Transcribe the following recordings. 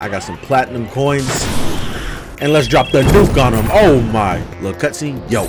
I got some platinum coins. And let's drop the nuke on him. Oh my. Little cutscene. Yo.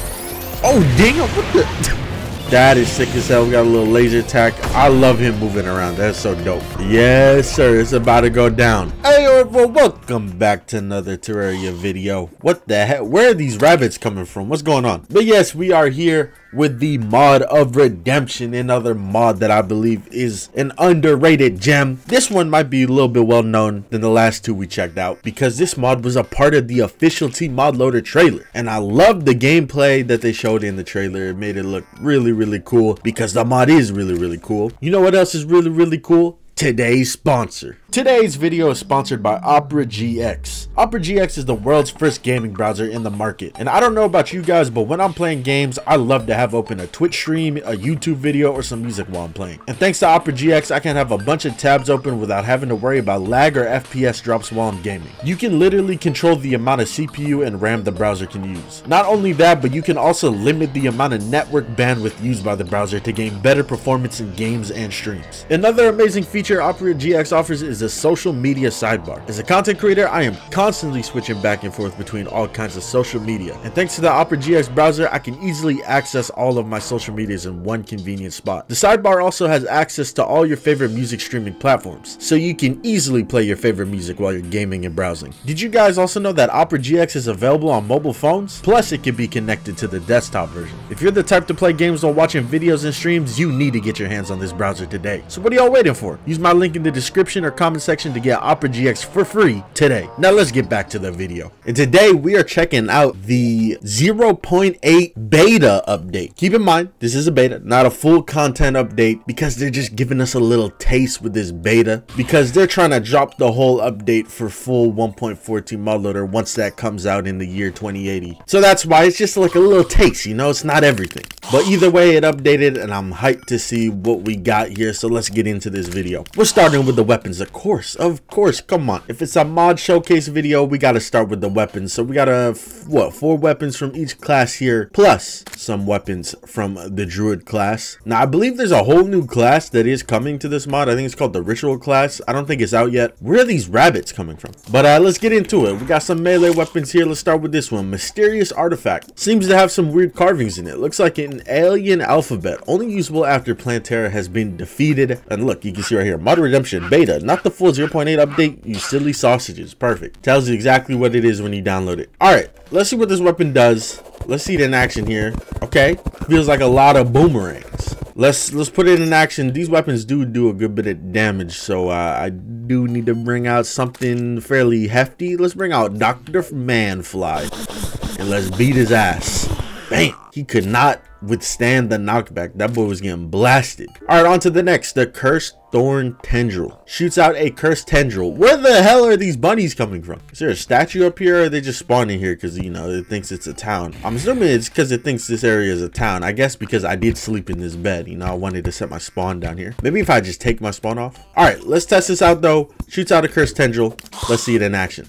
Oh, damn. What the? That is sick as hell. We got a little laser attack. I love him moving around. That's so dope. Yes, sir. It's about to go down. Hey, everyone. Welcome back to another Terraria video. What the heck? Where are these rabbits coming from? What's going on? But yes, we are here with the mod of redemption. Another mod that i believe is an underrated gem. This one might be a little bit well known than the last two we checked out because this mod was a part of the official tModLoader trailer. And i loved the gameplay that they showed in the trailer. It made it look really really cool because the mod is really really cool. You know what else is really really cool? Today's sponsor. Today's video is sponsored by Opera GX. Opera GX is the world's first gaming browser in the market. And I don't know about you guys, but when I'm playing games, I love to have open a Twitch stream, a YouTube video, or some music while I'm playing. And thanks to Opera GX, I can have a bunch of tabs open without having to worry about lag or FPS drops while I'm gaming. You can literally control the amount of CPU and RAM the browser can use. Not only that, but you can also limit the amount of network bandwidth used by the browser to gain better performance in games and streams. Another amazing feature Opera GX offers is a social media sidebar. As a content creator, I am constantly switching back and forth between all kinds of social media. And thanks to the Opera GX browser, I can easily access all of my social medias in one convenient spot. The sidebar also has access to all your favorite music streaming platforms, so you can easily play your favorite music while you're gaming and browsing. Did you guys also know that Opera GX is available on mobile phones? Plus, it can be connected to the desktop version. If you're the type to play games while watching videos and streams, you need to get your hands on this browser today. So what are y'all waiting for? Use my link in the description or comment section to get Opera GX for free today. Now let's get back to the video. And today we are checking out the 0.8 beta update. Keep in mind, this is a beta, not a full content update because they're just giving us a little taste with this beta because they're trying to drop the whole update for full 1.14 mod loader once that comes out in the year 2080. So that's why it's just like a little taste, you know, it's not everything. But either way, it updated and I'm hyped to see what we got here. So let's get into this video. We're starting with the weapons, of course, course, of course. come on. If it's a mod showcase video, we gotta start with the weapons. So we got a, what, four weapons from each class here, plus some weapons from the Druid class. Now, I believe there's a whole new class that is coming to this mod. I think it's called the Ritual class. I don't think it's out yet. Where are these rabbits coming from? But uh, let's get into it. We got some melee weapons here. Let's start with this one. Mysterious Artifact. Seems to have some weird carvings in it. Looks like an alien alphabet, only usable after Plantera has been defeated. And look, you can see right here, Mod Redemption Beta, not the full 0.8 update, you silly sausages. Perfect. Tells you exactly what it is when you download it. Alright, let's see what this weapon does. Let's see it in action here. Okay, feels like a lot of boomerangs. Let's let's put it in action. These weapons do do a good bit of damage, so uh, I do need to bring out something fairly hefty. Let's bring out Dr. Manfly, and let's beat his ass. Bam! He could not withstand the knockback. That boy was getting blasted. All right, on to the next. The Cursed Thorn Tendril. Shoots out a Cursed Tendril. Where the hell are these bunnies coming from? Is there a statue up here or are they just spawning here because, you know, it thinks it's a town? I'm assuming it's because it thinks this area is a town. I guess because I did sleep in this bed. You know, I wanted to set my spawn down here. Maybe if I just take my spawn off. All right, let's test this out, though. Shoots out a Cursed Tendril. Let's see it in action.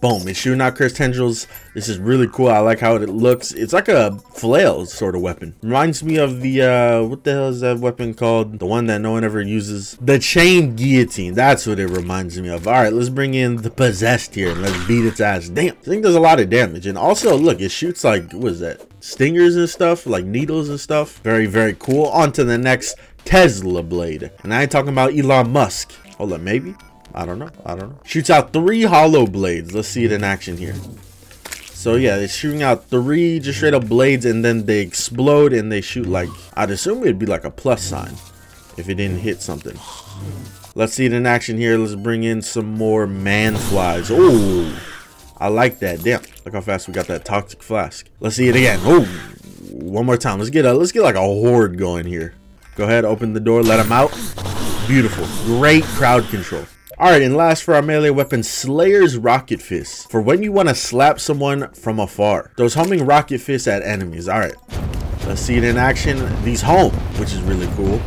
Boom, it's shooting out cursed tendrils. This is really cool. I like how it looks. It's like a flail sort of weapon. Reminds me of the, uh, what the hell is that weapon called? The one that no one ever uses. The chain guillotine. That's what it reminds me of. All right, let's bring in the possessed here and let's beat its ass. Damn, I think there's a lot of damage. And also, look, it shoots like, what is that? Stingers and stuff, like needles and stuff. Very, very cool. On to the next Tesla blade. And I ain't talking about Elon Musk. Hold on, maybe? I don't know. I don't know. Shoots out three hollow blades. Let's see it in action here. So yeah, they're shooting out three just straight up blades and then they explode and they shoot like, I'd assume it'd be like a plus sign if it didn't hit something. Let's see it in action here. Let's bring in some more man flies. Oh, I like that. Damn, look how fast we got that toxic flask. Let's see it again. Oh, one more time. Let's get a, let's get like a horde going here. Go ahead, open the door, let them out. Beautiful. Great crowd control. Alright, and last for our melee weapon, Slayer's Rocket Fist. For when you want to slap someone from afar. Those homing rocket fists at enemies. Alright, let's see it in action. These home, which is really cool.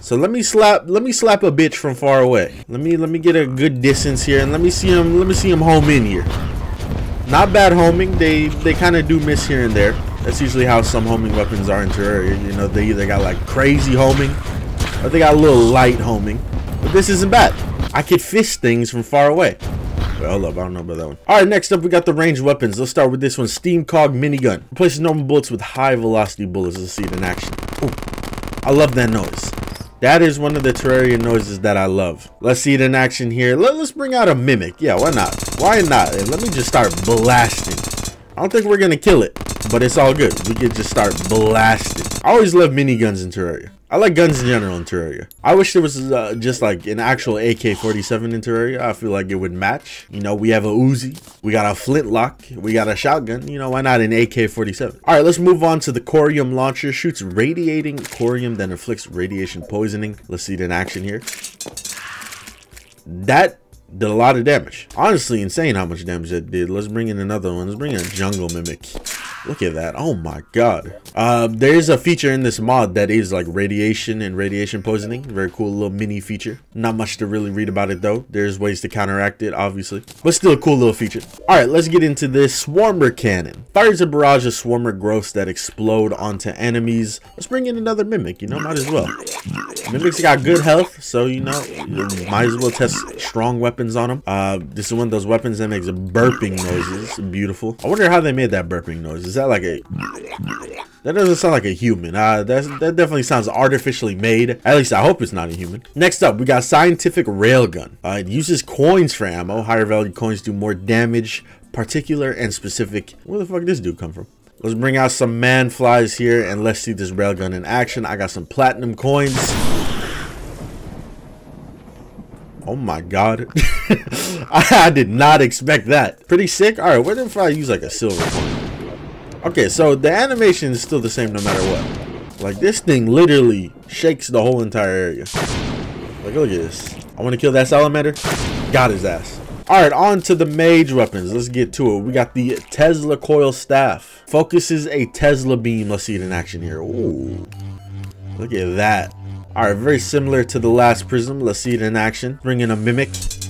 So let me slap let me slap a bitch from far away. Let me let me get a good distance here and let me see him let me see him home in here. Not bad homing. They they kind of do miss here and there. That's usually how some homing weapons are in Terraria. You know, they either got like crazy homing or they got a little light homing. But this isn't bad. I could fish things from far away. Wait, hold up, I don't know about that one. All right, next up we got the ranged weapons. Let's start with this one, Steam Cog Minigun. Replaces normal bullets with high velocity bullets. Let's see it in action. Ooh, I love that noise. That is one of the Terraria noises that I love. Let's see it in action here. Let, us bring out a Mimic. Yeah, why not? Why not? let me just start blasting. I don't think we're to kill it, but it's all good. We can just start blasting. I always love miniguns in Terraria. I like guns in general in Terraria. I wish there was uh, just like an actual AK-47 in Terraria. I feel like it would match. You know, we have a Uzi, we got a flintlock, we got a shotgun. You know, why not an AK-47? All right, let's move on to the Corium launcher. Shoots radiating Corium, then inflicts radiation poisoning. Let's see it in action here. That did a lot of damage. Honestly, insane how much damage that did. Let's bring in another one. Let's bring in a jungle mimic. Look at that. Oh my god. Uh, there is a feature in this mod that is like radiation and radiation poisoning. Very cool little mini feature. Not much to really read about it though. There's ways to counteract it, obviously. But still a cool little feature. Alright, let's get into this Swarmer Cannon. Fires a barrage of Swarmer growths that explode onto enemies. Let's bring in another Mimic, you know, might as well. Mimic's got good health, so you know, you might as well test strong weapons on them. Uh, this is one of those weapons that makes burping noises. Beautiful. I wonder how they made that burping noise. That like a... That doesn't sound like a human. Uh, that's, that definitely sounds artificially made. At least I hope it's not a human. Next up, we got Scientific Railgun. Uh, it uses coins for ammo. Higher value coins do more damage, particular and specific. Where the fuck did this dude come from? Let's bring out some man flies here and let's see this railgun in action. I got some platinum coins. Oh my god. I did not expect that. Pretty sick. Alright, what if I use like a silver coin? Okay, so the animation is still the same no matter what. Like, this thing literally shakes the whole entire area. Like, look at this. I want to kill that salamander. Got his ass. Alright, on to the mage weapons. Let's get to it. We got the Tesla Coil Staff. Focuses a Tesla beam. Let's see it in action here. Ooh. Look at that. Alright, very similar to the last prism. Let's see it in action. Bring in a Mimic.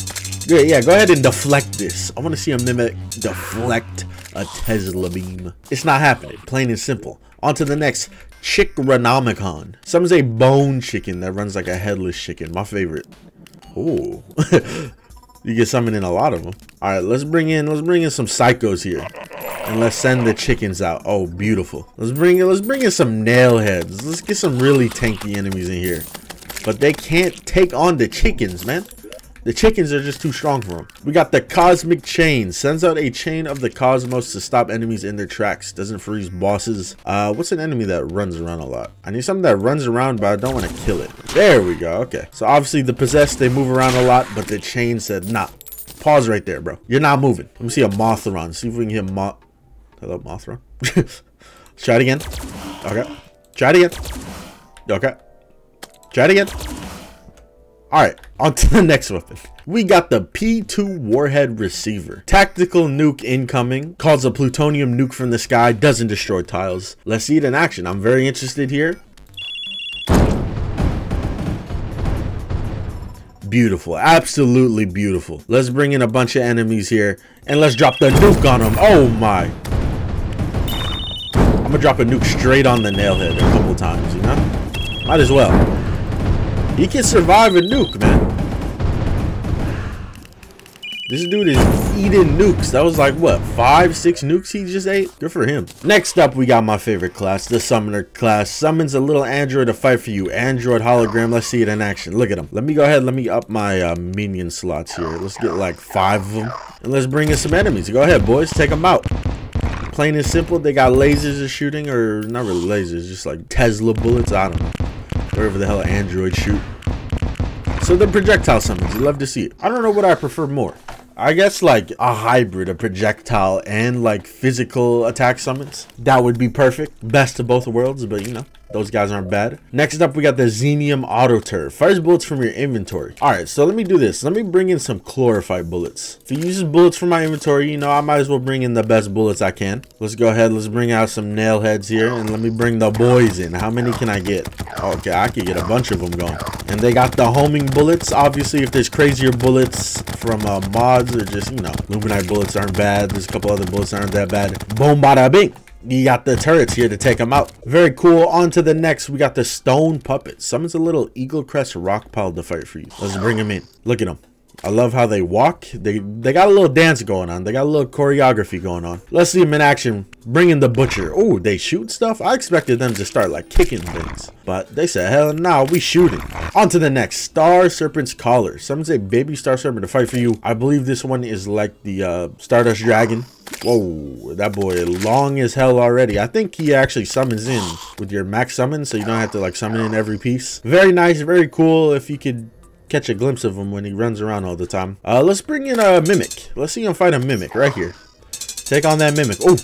Yeah, go ahead and deflect this. I want to see a Mimic deflect a Tesla beam. It's not happening, plain and simple. On to the next, Chickranomicon. Some say bone chicken that runs like a headless chicken. My favorite. Ooh. you get summon in a lot of them. All right, let's bring in let's bring in some psychos here, and let's send the chickens out. Oh, beautiful. Let's bring in let's bring in some nail heads. Let's get some really tanky enemies in here, but they can't take on the chickens, man. The chickens are just too strong for him. We got the Cosmic Chain. Sends out a chain of the cosmos to stop enemies in their tracks. Doesn't freeze bosses. Uh, what's an enemy that runs around a lot? I need something that runs around, but I don't want to kill it. There we go. Okay. So obviously the possessed, they move around a lot, but the chain said, nah. Pause right there, bro. You're not moving. Let me see a Mothron. See if we can hit Moth. Hello, Mothron. Try it again. Okay. Try it again. Okay. Try it again. Alright, on to the next weapon. We got the P2 Warhead Receiver. Tactical nuke incoming. Calls a plutonium nuke from the sky. Doesn't destroy tiles. Let's see it in action. I'm very interested here. Beautiful. Absolutely beautiful. Let's bring in a bunch of enemies here. And let's drop the nuke on them. Oh my. I'm gonna drop a nuke straight on the nailhead a couple times, you know? Might as well. He can survive a nuke, man. This dude is eating nukes. That was like, what, five, six nukes he just ate? Good for him. Next up, we got my favorite class, the Summoner class. Summons a little android to fight for you. Android hologram. Let's see it in action. Look at him. Let me go ahead. Let me up my uh, minion slots here. Let's get like five of them. And let's bring in some enemies. Go ahead, boys. Take them out. Plain and simple. They got lasers of shooting, or not really lasers, just like Tesla bullets. I don't know wherever the hell Android shoot. So the projectile summons, you love to see it. I don't know what I prefer more. I guess like a hybrid, a projectile and like physical attack summons. That would be perfect. Best of both worlds, but you know, those guys aren't bad. Next up, we got the Xenium Auto Turret. Fires bullets from your inventory. All right, so let me do this. Let me bring in some chlorophyte bullets. If it uses bullets from my inventory, you know, I might as well bring in the best bullets I can. Let's go ahead. Let's bring out some nail heads here and let me bring the boys in. How many can I get? Okay, I could get a bunch of them going. And they got the homing bullets. Obviously, if there's crazier bullets from uh, mods or just, you know, Luminite bullets aren't bad. There's a couple other bullets aren't that bad. Boom, bada bing you got the turrets here to take them out. Very cool. On to the next. We got the stone puppet. Summons a little eagle crest rock pile to fight for you. Let's bring him in. Look at him. I love how they walk. They they got a little dance going on. They got a little choreography going on. Let's see them in action. Bringing the butcher. Oh, they shoot stuff? I expected them to start like kicking things. But they said, hell no, nah, we shooting. On to the next. Star Serpent's Collar. Some say baby Star Serpent to fight for you. I believe this one is like the uh, Stardust Dragon. Whoa, that boy long as hell already. I think he actually summons in with your max summon, so you don't have to like summon in every piece. Very nice, very cool if you could catch a glimpse of him when he runs around all the time. Uh, let's bring in a Mimic. Let's see him fight a Mimic right here. Take on that Mimic. Oh,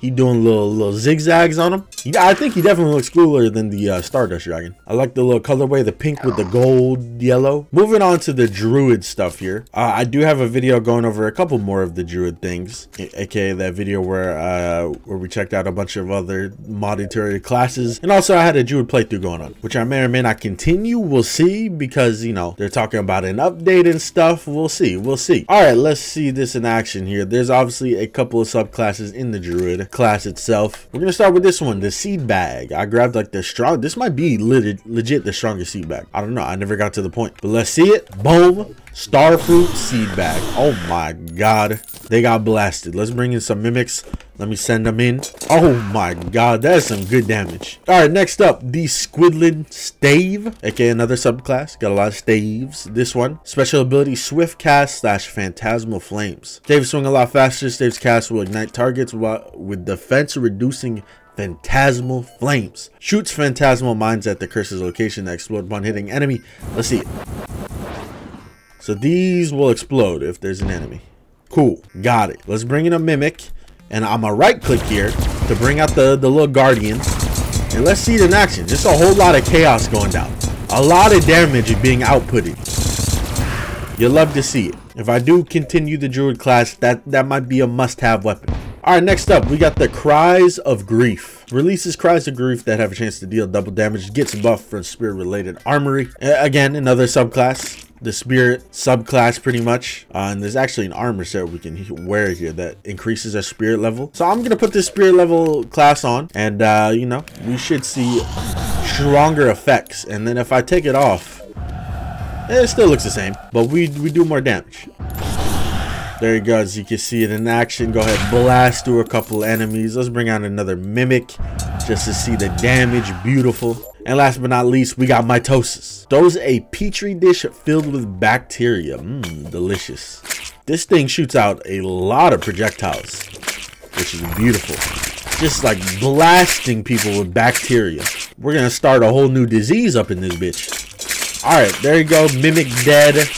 he doing little little zigzags on him. He, I think he definitely looks cooler than the uh, Stardust Dragon. I like the little colorway, the pink with the gold yellow. Moving on to the Druid stuff here. Uh, I do have a video going over a couple more of the Druid things, aka that video where uh, where we checked out a bunch of other monetary classes, and also I had a Druid playthrough going on, which I may or may not continue. We'll see because you know they're talking about an update and stuff. We'll see. We'll see. All right, let's see this in action here. There's obviously a couple of subclasses in the Druid class itself. We're gonna start with this one, the seed bag. I grabbed like the strong. This might be legit, legit the strongest seed bag. I don't know. I never got to the point, but let's see it. Boom. Starfruit seed bag. Oh my god. They got blasted. Let's bring in some mimics. Let me send them in. Oh my god, that is some good damage. Alright, next up, the Squidlin Stave, aka another subclass. Got a lot of staves. This one, special ability Swift Cast slash Phantasmal Flames. Staves swing a lot faster. Staves cast will ignite targets with defense reducing Phantasmal Flames. Shoots Phantasmal Mines at the curse's location that explode upon hitting enemy. Let's see. So these will explode if there's an enemy. Cool. Got it. Let's bring in a Mimic. And I'm going to right click here to bring out the, the little Guardian. And let's see it in action. Just a whole lot of chaos going down. A lot of damage being outputted. You'll love to see it. If I do continue the Druid class, that, that might be a must-have weapon. Alright, next up, we got the Cries of Grief. Releases Cries of Grief that have a chance to deal double damage. Gets buffed from Spirit-related Armory. Again, another subclass the spirit subclass pretty much uh, and there's actually an armor set we can wear here that increases our spirit level. So i'm gonna put this spirit level class on and uh, you know we should see stronger effects. And then if i take it off it still looks the same but we we do more damage. There you go as you can see it in action. Go ahead blast through a couple enemies. Let's bring out another mimic just to see the damage. Beautiful and last but not least, we got mitosis. Throws a petri dish filled with bacteria. Mmm, delicious. This thing shoots out a lot of projectiles, which is beautiful. Just like blasting people with bacteria. We're gonna start a whole new disease up in this bitch. Alright, there you go. Mimic dead.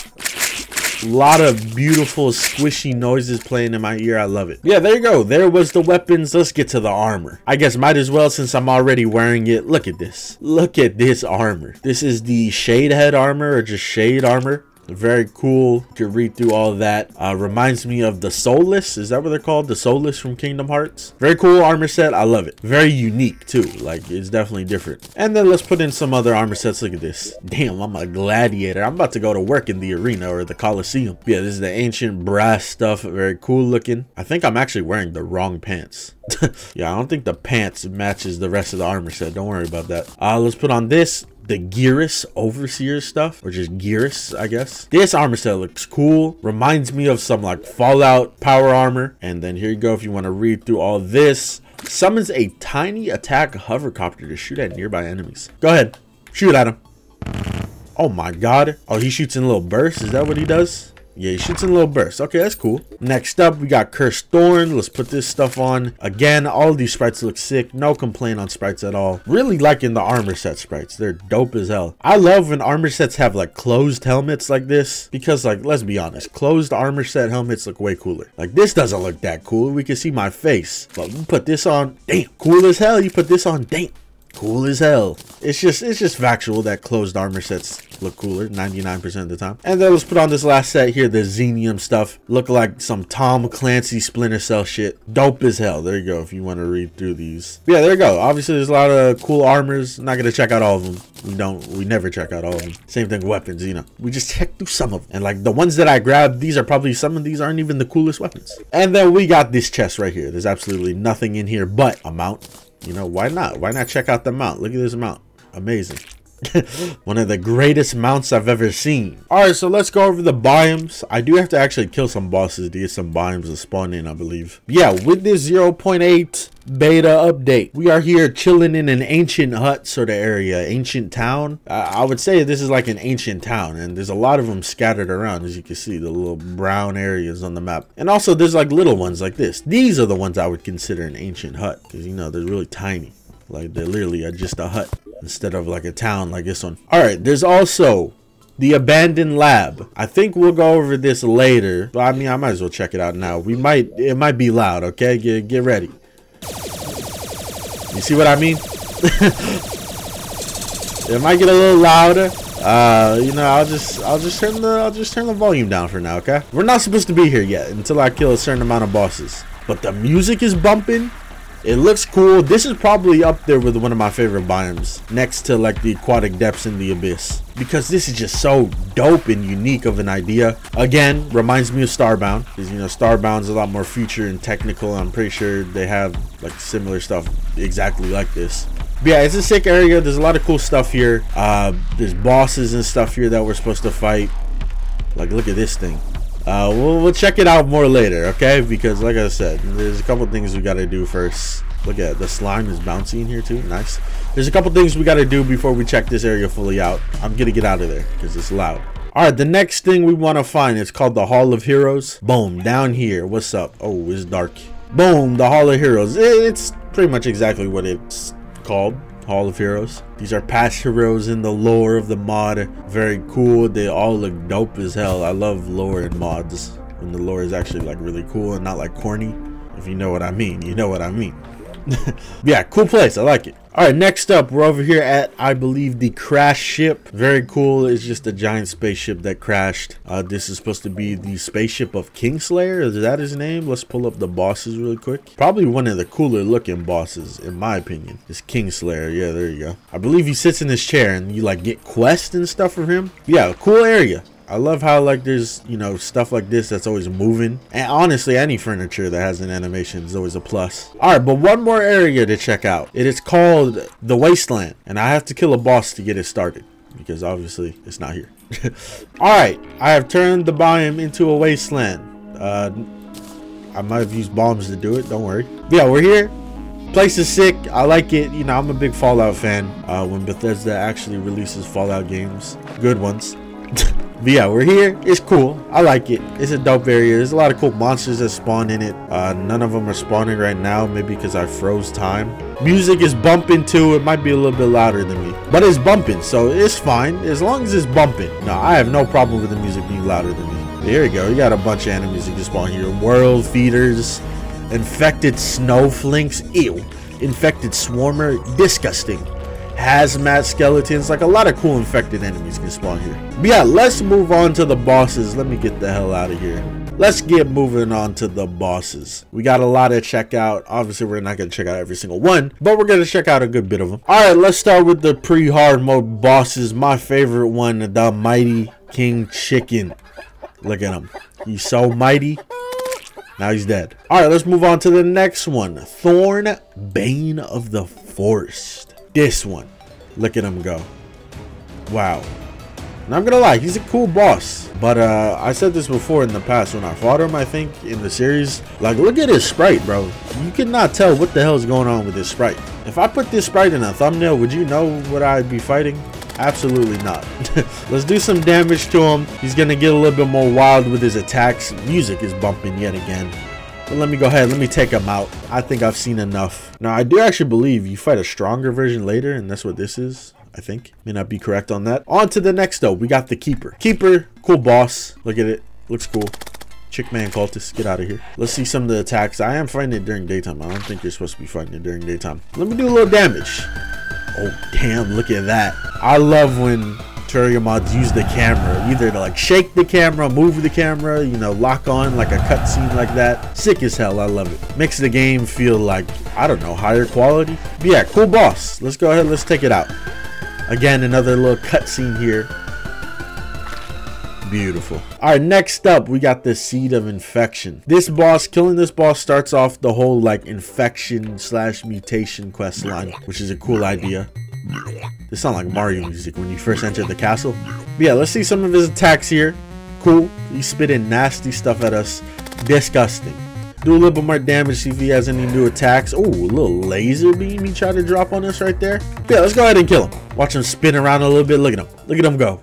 Lot of beautiful squishy noises playing in my ear. I love it. Yeah, there you go. There was the weapons. Let's get to the armor. I guess might as well since I'm already wearing it. Look at this. Look at this armor. This is the Shade Head armor or just Shade armor. Very cool. Can read through all that. Uh, reminds me of the Soulless. Is that what they're called? The Soulless from Kingdom Hearts. Very cool armor set. I love it. Very unique too. Like it's definitely different. And then let's put in some other armor sets. Look at this. Damn, I'm a gladiator. I'm about to go to work in the arena or the Coliseum. Yeah, this is the ancient brass stuff. Very cool looking. I think I'm actually wearing the wrong pants. yeah, I don't think the pants matches the rest of the armor set. Don't worry about that. Uh, let's put on this the Geras Overseer stuff, or just Geras, I guess. This armor set looks cool. Reminds me of some like Fallout power armor. And then here you go if you want to read through all this. Summons a tiny attack hovercopter to shoot at nearby enemies. Go ahead, shoot at him. Oh my god. Oh, he shoots in little bursts. Is that what he does? Yeah, he shoots in little bursts. Okay, that's cool. Next up, we got Cursed Thorn. Let's put this stuff on. Again, all these sprites look sick. No complaint on sprites at all. Really liking the armor set sprites. They're dope as hell. I love when armor sets have like closed helmets like this. Because like, let's be honest, closed armor set helmets look way cooler. Like this doesn't look that cool. We can see my face. But we put this on. Damn, cool as hell. You put this on. Damn cool as hell. It's just it's just factual that closed armor sets look cooler 99% of the time. And then let's put on this last set here, the Xenium stuff. Look like some Tom Clancy Splinter Cell shit. Dope as hell. There you go if you want to read through these. yeah, there you go. Obviously there's a lot of cool armors. Not gonna check out all of them. We don't we never check out all of them. Same thing with weapons, you know. We just check through some of them. And like the ones that I grabbed, these are probably some of these aren't even the coolest weapons. And then we got this chest right here. There's absolutely nothing in here but a mount you know, why not? Why not check out the mount? Look at this mount. Amazing. One of the greatest mounts I've ever seen. Alright, so let's go over the biomes. I do have to actually kill some bosses to get some biomes to spawn in, I believe. Yeah, with this 0.8 beta update, we are here chilling in an ancient hut sort of area, ancient town. I would say this is like an ancient town, and there's a lot of them scattered around, as you can see, the little brown areas on the map. And also, there's like little ones like this. These are the ones I would consider an ancient hut, because you know, they're really tiny. Like, they're literally just a hut instead of like a town like this one. All right, there's also the abandoned lab. I think we'll go over this later, but I mean, I might as well check it out now. We might, it might be loud, okay? Get, get ready. You see what I mean? it might get a little louder. Uh, you know, I'll just, I'll just turn the, I'll just turn the volume down for now, okay? We're not supposed to be here yet until I kill a certain amount of bosses. But the music is bumping it looks cool. This is probably up there with one of my favorite biomes next to like the aquatic depths in the abyss because this is just so dope and unique of an idea. Again, reminds me of Starbound because you know Starbound's a lot more future and technical. I'm pretty sure they have like similar stuff exactly like this. But yeah, it's a sick area. There's a lot of cool stuff here. Uh, there's bosses and stuff here that we're supposed to fight. Like, look at this thing. Uh, we'll, we'll check it out more later, okay? Because like I said, there's a couple things we got to do first. Look at the slime is bouncy in here too. Nice. There's a couple things we got to do before we check this area fully out. I'm to get out of there because it's loud. All right, the next thing we want to find is called the Hall of Heroes. Boom, down here. What's up? Oh, it's dark. Boom, the Hall of Heroes. It's pretty much exactly what it's called. Hall of Heroes. These are past heroes in the lore of the mod. Very cool. They all look dope as hell. I love lore and mods when the lore is actually like really cool and not like corny. If you know what I mean, you know what I mean. yeah, cool place. I like it. All right, next up, we're over here at, I believe, the crash ship. Very cool. It's just a giant spaceship that crashed. Uh, this is supposed to be the spaceship of Kingslayer. Is that his name? Let's pull up the bosses really quick. Probably one of the cooler looking bosses, in my opinion, is Kingslayer. Yeah, there you go. I believe he sits in his chair and you like get quests and stuff from him. Yeah, cool area. I love how like there's you know stuff like this that's always moving. And honestly any furniture that has an animation is always a plus. All right but one more area to check out. It is called the wasteland. And I have to kill a boss to get it started because obviously it's not here. All right I have turned the biome into a wasteland. Uh, I might have used bombs to do it don't worry. But yeah we're here. Place is sick i like it. You know i'm a big fallout fan. Uh, when bethesda actually releases fallout games good ones But yeah, we're here. It's cool. I like it. It's a dope area. There's a lot of cool monsters that spawn in it. Uh, none of them are spawning right now, maybe because I froze time. Music is bumping too. It might be a little bit louder than me, but it's bumping, so it's fine as long as it's bumping. No, I have no problem with the music being louder than me. Here we go. you got a bunch of enemies that can spawn here. World feeders, infected Snow Flinx. Ew. Infected swarmer. Disgusting hazmat skeletons. Like a lot of cool infected enemies can spawn here. But yeah let's move on to the bosses. Let me get the hell out of here. Let's get moving on to the bosses. We got a lot to check out. Obviously we're not going to check out every single one but we're going to check out a good bit of them all right let's start with the pre-hard mode bosses. My favorite one the mighty king chicken. Look at him. He's so mighty. Now he's dead. All right, let's move on to the next one. Thorn, Bane of the Forest. This one. Look at him go. Wow. I'm gonna lie, he's a cool boss. But uh, I said this before in the past when I fought him, I think, in the series. Like, look at his sprite, bro. You cannot tell what the hell is going on with this sprite. If I put this sprite in a thumbnail, would you know what I'd be fighting? Absolutely not. Let's do some damage to him. He's gonna get a little bit more wild with his attacks. Music is bumping yet again. But let me go ahead. Let me take him out. I think I've seen enough. Now, I do actually believe you fight a stronger version later, and that's what this is. I think. May not be correct on that. On to the next, though. We got the Keeper. Keeper, cool boss. Look at it. Looks cool. Chick man cultist, get out of here. Let's see some of the attacks. I am fighting it during daytime. I don't think you're supposed to be fighting it during daytime. Let me do a little damage. Oh, damn, look at that. I love when Terraria mods use the camera, either to like shake the camera, move the camera, you know, lock on like a cutscene like that. Sick as hell, I love it. Makes the game feel like, I don't know, higher quality. But yeah, cool boss. Let's go ahead, let's take it out. Again, another little cutscene here. Beautiful. All right, next up, we got the Seed of Infection. This boss, killing this boss starts off the whole like infection slash mutation quest line, which is a cool idea. This sounds like Mario music when you first enter the castle. But yeah, let's see some of his attacks here. Cool. He's spitting nasty stuff at us. Disgusting. Do a little bit more damage, see if he has any new attacks. Oh, a little laser beam he tried to drop on us right there. But yeah, let's go ahead and kill him. Watch him spin around a little bit. Look at him. Look at him go.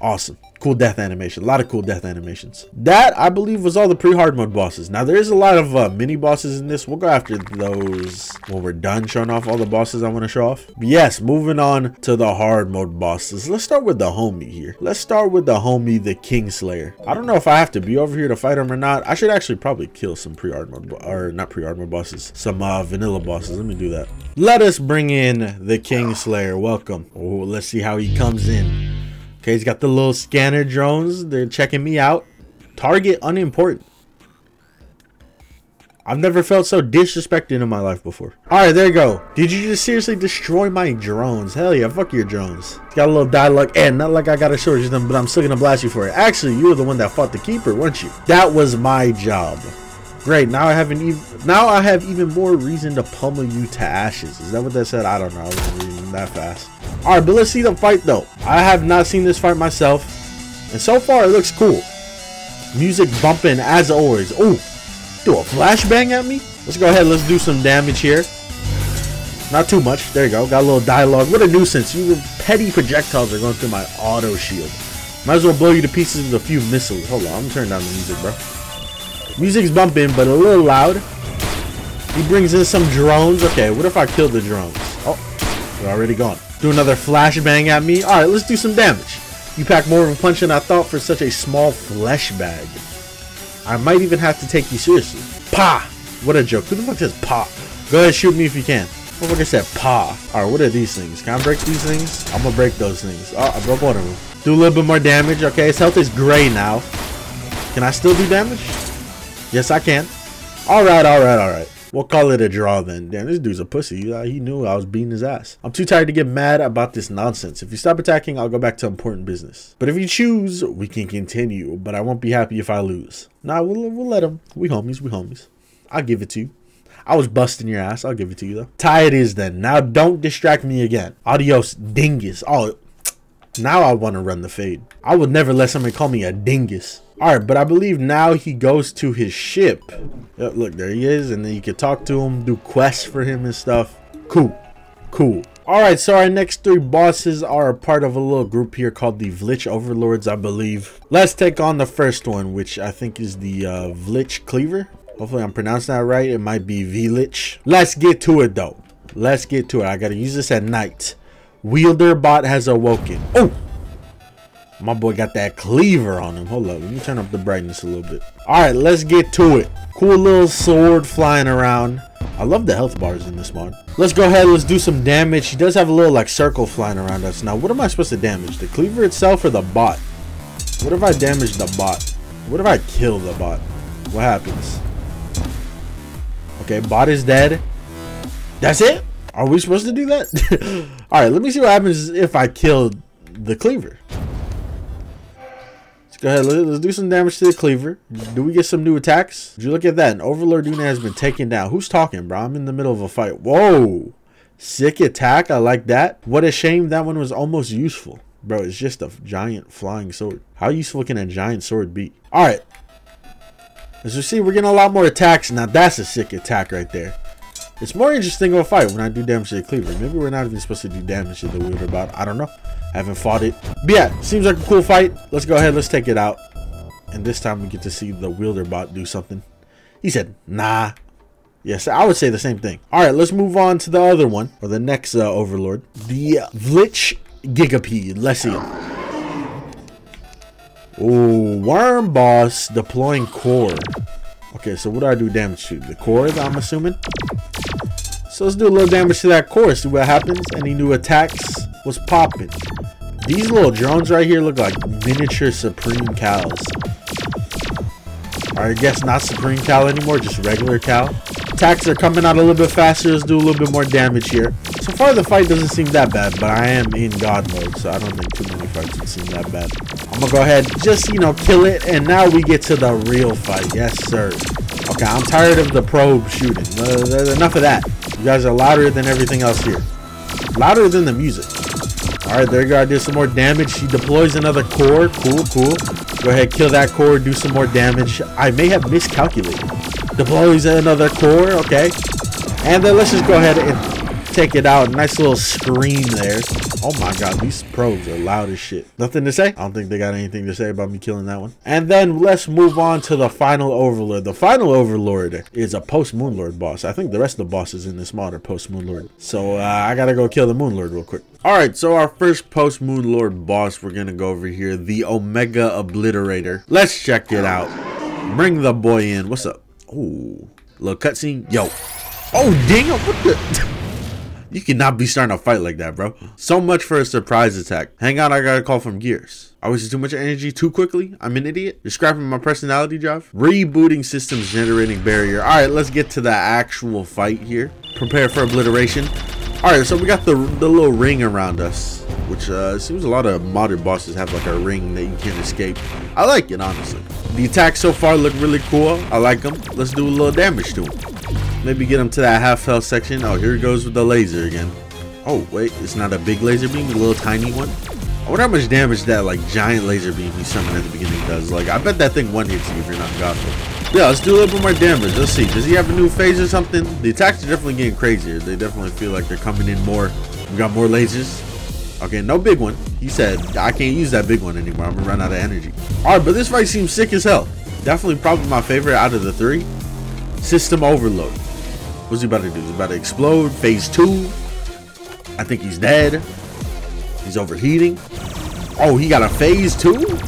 Awesome cool death animation. A lot of cool death animations. That, I believe, was all the pre-hard mode bosses. Now, there is a lot of uh, mini bosses in this. We'll go after those when we're done showing off all the bosses I want to show off. Yes, moving on to the hard mode bosses. Let's start with the homie here. Let's start with the homie, the Kingslayer. I don't know if I have to be over here to fight him or not. I should actually probably kill some pre-hard mode, or not pre-hard mode bosses, some uh, vanilla bosses. Let me do that. Let us bring in the Kingslayer. Welcome. Oh, let's see how he comes in. Okay, he's got the little scanner drones. They're checking me out. Target unimportant. I've never felt so disrespected in my life before. Alright, there you go. Did you just seriously destroy my drones? Hell yeah, fuck your drones. Got a little dialogue, and not like I got a shortage of them, but I'm still gonna blast you for it. Actually, you were the one that fought the keeper, weren't you? That was my job. Great, now I have an even now I have even more reason to pummel you to ashes. Is that what that said? I don't know. I wasn't reading that fast. Alright, but let's see the fight though. I have not seen this fight myself. And so far it looks cool. Music bumping as always. Oh, do a flashbang at me? Let's go ahead, let's do some damage here. Not too much. There you go. Got a little dialogue. What a nuisance. You petty projectiles are going through my auto shield. Might as well blow you to pieces with a few missiles. Hold on, I'm turning down the music, bro. Music's bumping, but a little loud. He brings in some drones. Okay, what if I kill the drones? Oh, they're already gone. Do another flashbang at me. Alright, let's do some damage. You pack more of a punch than I thought for such a small flesh bag. I might even have to take you seriously. Pa! What a joke. Who the fuck says pa? Go ahead, shoot me if you can. What fuck I said pa? Alright, what are these things? Can I break these things? I'm gonna break those things. Oh, I broke one of them. Do a little bit more damage. Okay, his health is gray now. Can I still do damage? Yes, I can. Alright, alright, alright. We'll call it a draw then. Damn, this dude's a pussy. Uh, he knew I was beating his ass. I'm too tired to get mad about this nonsense. If you stop attacking, I'll go back to important business. But if you choose, we can continue. But I won't be happy if I lose. Nah, we'll, we'll let him. We homies, we homies. I'll give it to you. I was busting your ass. I'll give it to you though. Tie it is then. Now don't distract me again. Adios, dingus. Oh, now I want to run the fade. I would never let somebody call me a dingus. Alright, but I believe now he goes to his ship. Yep, look, there he is. And then you can talk to him, do quests for him and stuff. Cool. Cool. Alright, so our next three bosses are a part of a little group here called the Vlitch Overlords, I believe. Let's take on the first one, which I think is the uh, Vlitch Cleaver. Hopefully I'm pronouncing that right. It might be Vlich. Let's get to it, though. Let's get to it. I gotta use this at night. Wielder bot has awoken. Oh! My boy got that cleaver on him. Hold up. Let me turn up the brightness a little bit. Alright, let's get to it. Cool little sword flying around. I love the health bars in this mod. Let's go ahead. Let's do some damage. He does have a little like circle flying around us. Now, what am I supposed to damage? The cleaver itself or the bot? What if I damage the bot? What if I kill the bot? What happens? Okay, bot is dead. That's it? Are we supposed to do that? Alright, let me see what happens if I kill the cleaver. Go ahead, let's do some damage to the cleaver. Do we get some new attacks? Did you look at that? An Overlord unit has been taken down. Who's talking, bro? I'm in the middle of a fight. Whoa! Sick attack. I like that. What a shame that one was almost useful. Bro, it's just a giant flying sword. How useful can a giant sword be? Alright. As you see, we're getting a lot more attacks. Now, that's a sick attack right there. It's more interesting of a fight when I do damage to the cleaver. Maybe we're not even supposed to do damage to the wielder bot. I don't know. Haven't fought it. But yeah, seems like a cool fight. Let's go ahead. Let's take it out. And this time we get to see the wielder bot do something. He said, nah. Yes, I would say the same thing. All right, let's move on to the other one, or the next uh, overlord. The Vlitch Gigipede. Let's see. Ooh, Worm Boss deploying core. Okay, so what do I do damage to? The core, I'm assuming? So let's do a little damage to that core, see what happens. Any new attacks? What's popping? These little drones right here look like miniature Supreme Cals. I guess not Supreme Cal anymore, just regular Cal. Attacks are coming out a little bit faster. Let's do a little bit more damage here. So far, the fight doesn't seem that bad, but I am in God mode, so I don't think too many fights would seem that bad. I'm gonna go ahead, just, you know, kill it, and now we get to the real fight. Yes, sir. Okay, I'm tired of the probe shooting. Uh, enough of that. You guys are louder than everything else here. Louder than the music. Alright, there you go. I did some more damage. She deploys another core. Cool, cool. Go ahead, kill that core, do some more damage. I may have miscalculated. Deploys another core, okay. And then let's just go ahead and take it out. Nice little scream there. Oh my god, these pros are loud as shit. Nothing to say? I don't think they got anything to say about me killing that one. And then let's move on to the final overlord. The final overlord is a post moonlord boss. I think the rest of the bosses in this mod are post moonlord. So uh, I gotta go kill the moonlord real quick. Alright, so our first post Moon Lord boss we're gonna go over here, the Omega Obliterator. Let's check it out. Bring the boy in. What's up? Oh, little cutscene. Yo. Oh, dang What the? You cannot be starting a fight like that, bro. So much for a surprise attack. Hang on, I got a call from Girus. I wasted too much energy too quickly. I'm an idiot. You're scrapping my personality drive. Rebooting systems generating barrier. All right, let's get to the actual fight here. Prepare for obliteration. All right, so we got the the little ring around us, which uh, seems a lot of modern bosses have like a ring that you can't escape. I like it honestly. The attacks so far look really cool. I like them. Let's do a little damage to them. Maybe get him to that half health section. Oh, here he goes with the laser again. Oh, wait, it's not a big laser beam, a little tiny one. I wonder how much damage that like giant laser beam he summoned at the beginning does. Like, I bet that thing one hits you if you're not godful. Yeah, let's do a little bit more damage. Let's see. Does he have a new phase or something? The attacks are definitely getting crazier. They definitely feel like they're coming in more. We got more lasers. Okay, no big one. He said, I can't use that big one anymore. I'm gonna run out of energy. Alright, but this fight seems sick as hell. Definitely probably my favorite out of the three. System overload. What's he about to do? He's about to explode. Phase two. I think he's dead. He's overheating. Oh, he got a phase two?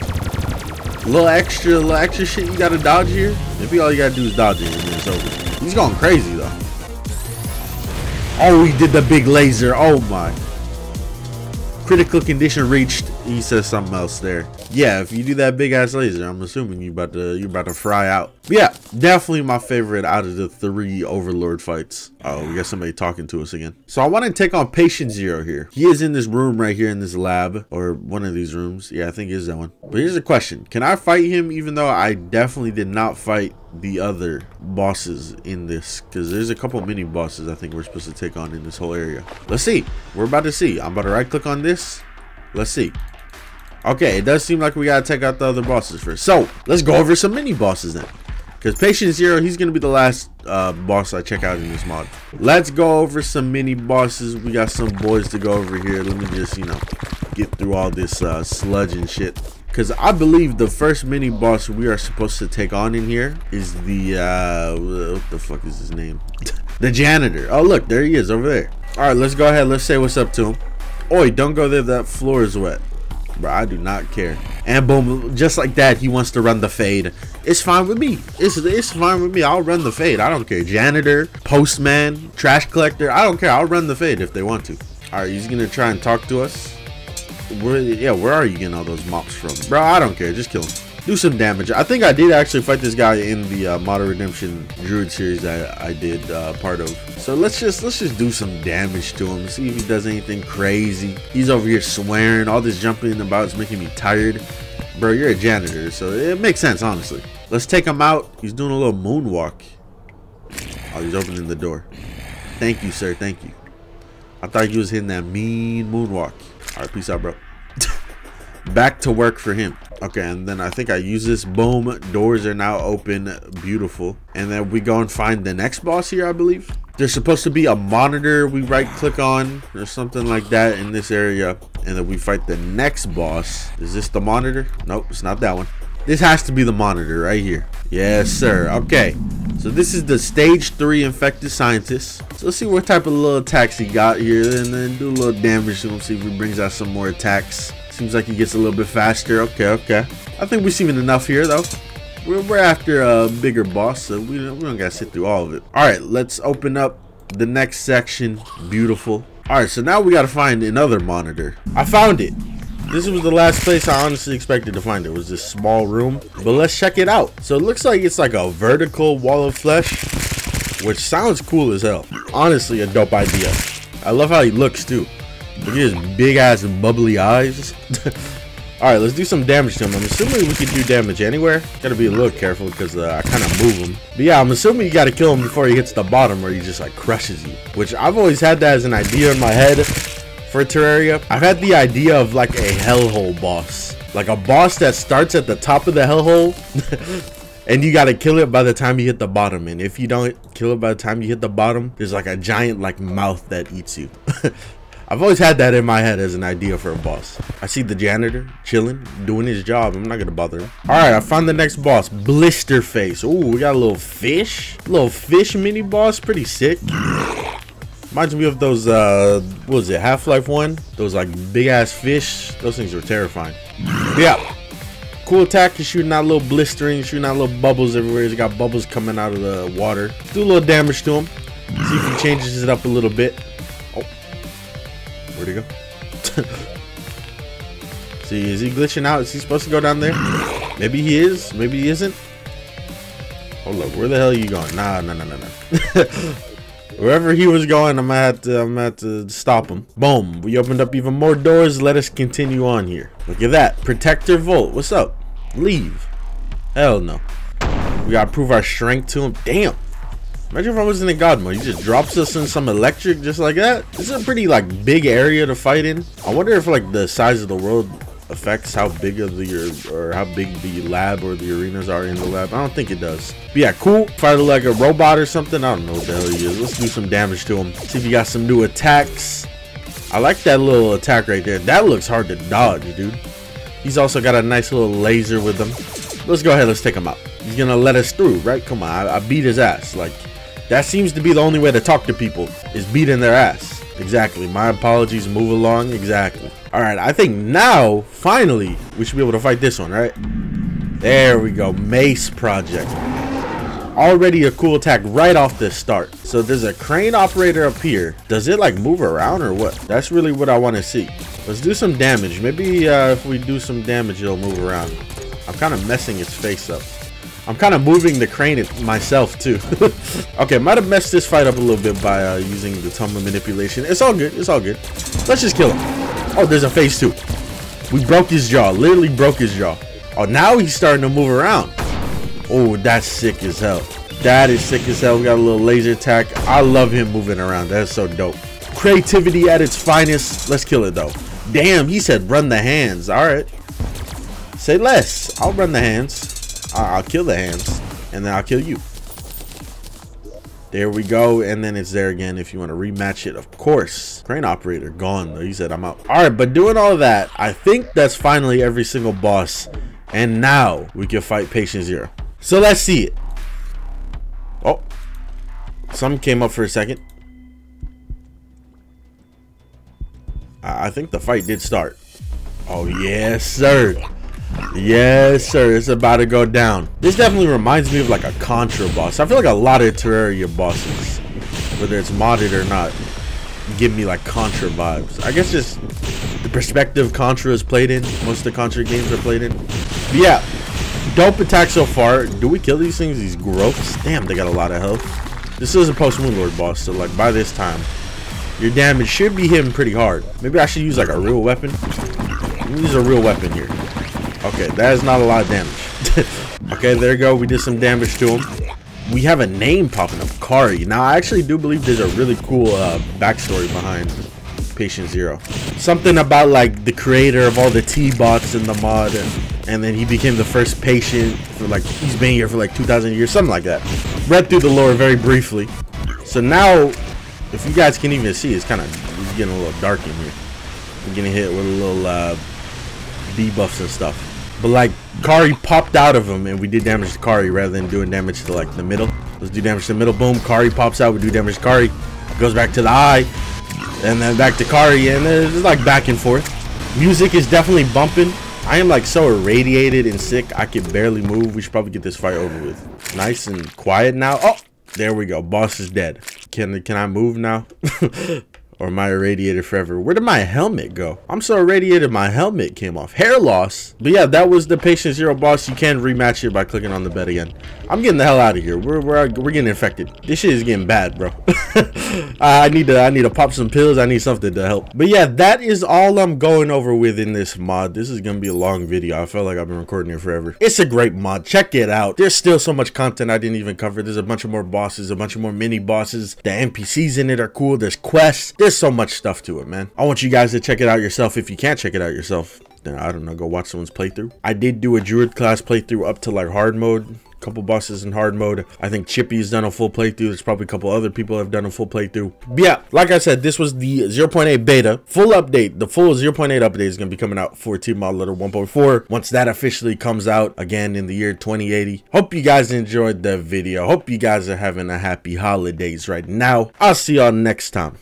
Little extra, little extra shit you gotta dodge here. Maybe all you gotta do is dodge it and it's over. He's going crazy though. Oh, he did the big laser. Oh my. Critical condition reached. He says something else there yeah, if you do that big ass laser, I'm assuming you about to you about to fry out. But yeah, definitely my favorite out of the three Overlord fights. Oh, we got somebody talking to us again. So I want to take on Patient Zero here. He is in this room right here in this lab or one of these rooms. Yeah, I think is that one. But here's a question: Can I fight him? Even though I definitely did not fight the other bosses in this because there's a couple mini bosses I think we're supposed to take on in this whole area. Let's see. We're about to see. I'm about to right click on this. Let's see. Okay, it does seem like we gotta take out the other bosses first. So, let's go over some mini bosses then. Because Patient Zero, he's gonna be the last uh, boss I check out in this mod. Let's go over some mini bosses. We got some boys to go over here. Let me just, you know, get through all this uh, sludge and shit. Because I believe the first mini boss we are supposed to take on in here is the, uh, what the fuck is his name? the janitor. Oh, look, there he is over there. All right, let's go ahead. Let's say what's up to him. Oi, don't go there. That floor is wet bro. I do not care. And boom, just like that, he wants to run the fade. It's fine with me. It's it's fine with me. I'll run the fade. I don't care. Janitor, postman, trash collector. I don't care. I'll run the fade if they want to. All right, he's gonna try and talk to us. Where, yeah, where are you getting all those mops from, bro? I don't care. Just kill him do some damage. I think I did actually fight this guy in the uh, Modern Redemption Druid series that I did uh, part of. So let's just let's just do some damage to him. See if he does anything crazy. He's over here swearing. All this jumping about is making me tired. Bro, you're a janitor, so it makes sense, honestly. Let's take him out. He's doing a little moonwalk. Oh, he's opening the door. Thank you, sir. Thank you. I thought you was hitting that mean moonwalk. All right, peace out, bro. Back to work for him. Okay, and then I think I use this. Boom. Doors are now open. Beautiful. And then we go and find the next boss here, I believe. There's supposed to be a monitor we right click on or something like that in this area. And then we fight the next boss. Is this the monitor? Nope, it's not that one. This has to be the monitor right here. Yes, sir. Okay. So this is the stage three infected scientist. So let's see what type of little attacks he got here and then do a little damage to him. See if he brings out some more attacks. Seems like he gets a little bit faster. Okay, okay. I think we've seen enough here, though. We're, we're after a bigger boss, so we, we don't gotta sit through all of it. All right, let's open up the next section. Beautiful. All right, so now we gotta find another monitor. I found it. This was the last place I honestly expected to find it. was this small room, but let's check it out. So it looks like it's like a vertical wall of flesh, which sounds cool as hell. Honestly, a dope idea. I love how he looks too. Look at his big ass bubbly eyes. Alright, let's do some damage to him. I'm assuming we can do damage anywhere. Gotta be a little careful because uh, I kind of move him. But yeah, I'm assuming you gotta kill him before he hits the bottom or he just like crushes you. Which I've always had that as an idea in my head. for Terraria. I've had the idea of like a hellhole boss. Like a boss that starts at the top of the hellhole and you gotta kill it by the time you hit the bottom. And if you don't kill it by the time you hit the bottom, there's like a giant like mouth that eats you. I've always had that in my head as an idea for a boss. I see the janitor chilling, doing his job. I'm not gonna bother him. All right, I found the next boss, Blister Face. Oh, we got a little fish, little fish mini boss, pretty sick. Reminds me of those, uh, what was it, Half-Life 1? Those like big ass fish. Those things were terrifying. Yeah. Cool attack, he's shooting out little blistering, shooting out little bubbles everywhere. He's got bubbles coming out of the water. Do a little damage to him. See if he changes it up a little bit. Where'd he go? See, is he glitching out? Is he supposed to go down there? Maybe he is. Maybe he isn't. Hold up. Where the hell are you going? Nah, nah, nah, nah, nah. Wherever he was going, I'm have to, I'm have to stop him. Boom. We opened up even more doors. Let us continue on here. Look at that. Protector Volt. What's up? Leave. Hell no. We gotta prove our strength to him. Damn. Imagine if I wasn't in God mode. He just drops us in some electric just like that. This is a pretty like big area to fight in. I wonder if like the size of the world affects how big of the or how big the lab or the arenas are in the lab. I don't think it does. But yeah, cool. Fight like a robot or something. I don't know what the hell he is. Let's do some damage to him. See if he got some new attacks. I like that little attack right there. That looks hard to dodge, dude. He's also got a nice little laser with him. Let's go ahead. Let's take him out. He's gonna let us through, right? Come on. I, I beat his ass. Like that seems to be the only way to talk to people is beating their ass. Exactly. My apologies. Move along. Exactly. All right. I think now, finally, we should be able to fight this one, right? There we go. Mace Project. Already a cool attack right off the start. So there's a crane operator up here. Does it like move around or what? That's really what I want to see. Let's do some damage. Maybe uh, if we do some damage, it'll move around. I'm kind of messing its face up. I'm kind of moving the crane myself too. okay, might have messed this fight up a little bit by uh, using the tumbler manipulation. It's all good. It's all good. Let's just kill him. Oh, there's a phase two. We broke his jaw. Literally broke his jaw. Oh, now he's starting to move around. Oh, that's sick as hell. That is sick as hell. We got a little laser attack. I love him moving around. That's so dope. Creativity at its finest. Let's kill it though. Damn, he said run the hands. All right. Say less. I'll run the hands. I'll kill the hands, and then I'll kill you. There we go, and then it's there again if you want to rematch it, of course. Crane operator, gone though. He said, I'm out. All right, but doing all that, I think that's finally every single boss. And now we can fight Patient Zero. So let's see it. Oh, some came up for a second. I think the fight did start. Oh, yes, sir. Yes, sir. It's about to go down. This definitely reminds me of like a Contra boss. I feel like a lot of Terraria bosses, whether it's modded or not, give me like Contra vibes. I guess just the perspective Contra is played in. Most of the Contra games are played in. But yeah, dope attack so far. Do we kill these things? These growths? Damn, they got a lot of health. This is a post-moon lord boss, so like by this time, your damage should be hitting pretty hard. Maybe I should use like a real weapon. Use a real weapon here. Okay, that is not a lot of damage. okay, there you go. We did some damage to him. We have a name popping up, Kari. Now, I actually do believe there's a really cool uh, backstory behind Patient Zero. Something about like the creator of all the T-bots in the mod, and, and then he became the first patient for like, he's been here for like 2,000 years, something like that. Read through the lore very briefly. So now, if you guys can even see, it's kind of getting a little dark in here. I'm getting hit with a little uh, debuffs and stuff. But like Kari popped out of him and we did damage to Kari rather than doing damage to like the middle. Let's do damage to the middle. Boom. Kari pops out. We do damage to Kari. Goes back to the eye. And then back to Kari. And it's like back and forth. Music is definitely bumping. I am like so irradiated and sick. I can barely move. We should probably get this fight over with. Nice and quiet now. Oh, there we go. Boss is dead. Can, can I move now? or I irradiated forever? Where did my helmet go? I'm so irradiated my helmet came off. Hair loss. But yeah, that was the Patient Zero boss. You can rematch it by clicking on the bed again. I'm getting the hell out of here. We're, we're, we're getting infected. This shit is getting bad, bro. I need to I need to pop some pills. I need something to help. But yeah, that is all I'm going over with in this mod. This is gonna be a long video. I felt like I've been recording it forever. It's a great mod. Check it out. There's still so much content I didn't even cover. There's a bunch of more bosses, a bunch of more mini bosses. The NPCs in it are cool. There's quests. There's So much stuff to it, man. I want you guys to check it out yourself. If you can't check it out yourself, then I don't know, go watch someone's playthrough. I did do a Druid class playthrough up to like hard mode couple bosses in hard mode. I think Chippy's done a full playthrough. There's probably a couple other people have done a full playthrough. But yeah, like I said, this was the 0.8 beta. Full update. The full 0.8 update is going to be coming out for tModLoader 1.4 once that officially comes out again in the year 2080. Hope you guys enjoyed the video. Hope you guys are having a happy holidays right now. I'll see y'all next time.